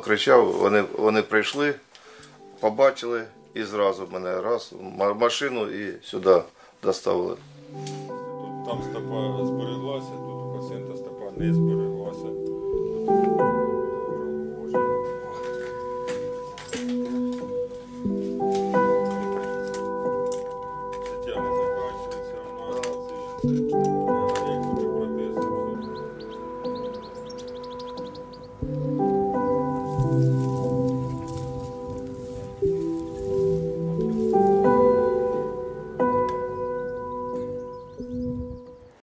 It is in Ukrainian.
кричав, вони, вони прийшли, побачили і зразу мене раз, в машину і сюди доставили. Тут там стопа збереглася, тут у пацієнта стопа не збереглася. Життя не закінчується, як.